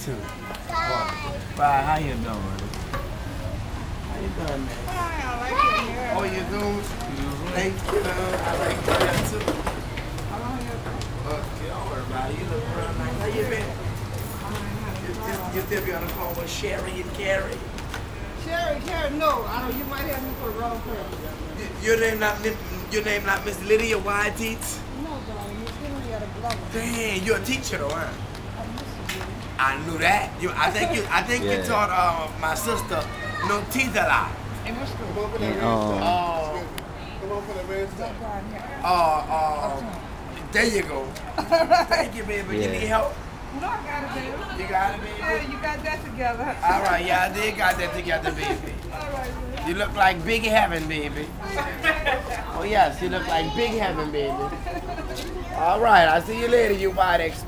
too. Bye. How you doing? How you doing, man? Hi, I like your hair. Oh, you doing? Thank you. I like that too. Okay, don't worry about it. You look real nice. How you been? You still, you still be on the phone with Sherry and Carrie? Sherry, Sherry, no. I know you might have me for the wrong person. Your name not your name not Miss Lydia White Teats? No, darling, you're still here at a. Dang, you're a teacher though, huh? I miss you. I knew that. You, I think you, I think you taught uh, my sister no teeth a lot. And what's the Come on for that And, red stuff. Oh, Come on for that red stuff. that down here? uh, uh, there you go. Thank you, baby. You need help? No, I got it, baby. You got it, Yeah, baby. you got that together. All right, yeah, I did got that together, baby. All right, baby. You look like Big Heaven, baby. Oh yes, you look like Big Heaven, baby. All right, I'll see you later, you white express.